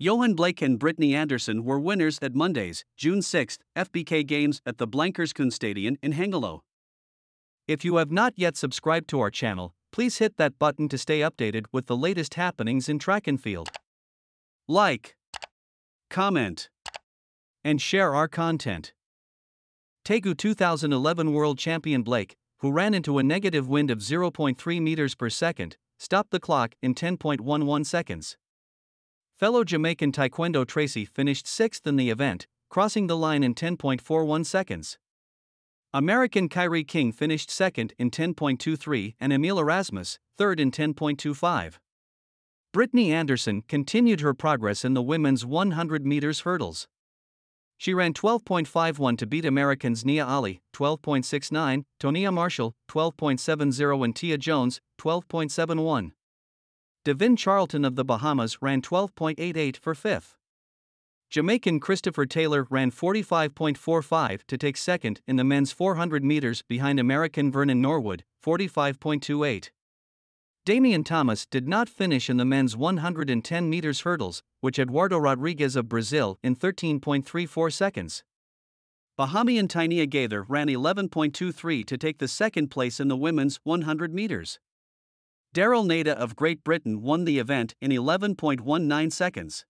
Yohan Blake and Britany Anderson were winners at Monday's, June 6, FBK Games at the Blankers-Koen Stadion in Hengelo. If you have not yet subscribed to our channel, please hit that button to stay updated with the latest happenings in track and field. Like, comment, and share our content. Daegu 2011 World Champion Blake, who ran into a negative wind of 0.3 meters per second, stopped the clock in 10.11 seconds. Fellow Jamaican Tyquendo Tracey finished sixth in the event, crossing the line in 10.41 seconds. American Kyree King finished second in 10.23 and Emile Erasmus, third in 10.25. Britany Anderson continued her progress in the women's 100 meters hurdles. She ran 12.51 to beat Americans Nia Ali, 12.69, Tonea Marshall, 12.70, and Tia Jones, 12.71. Devynne Charlton of the Bahamas ran 12.88 for fifth. Jamaican Christopher Taylor ran 45.45 to take second in the men's 400 meters behind American Vernon Norwood, 45.28. Damion Thomas did not finish in the men's 110 meters hurdles, which Eduardo Rodrigues of Brazil in 13.34 seconds. Bahamian Tynia Gaither ran 11.23 to take the second place in the women's 100 meters. Daryll Neita of Great Britain won the event in 11.19 seconds.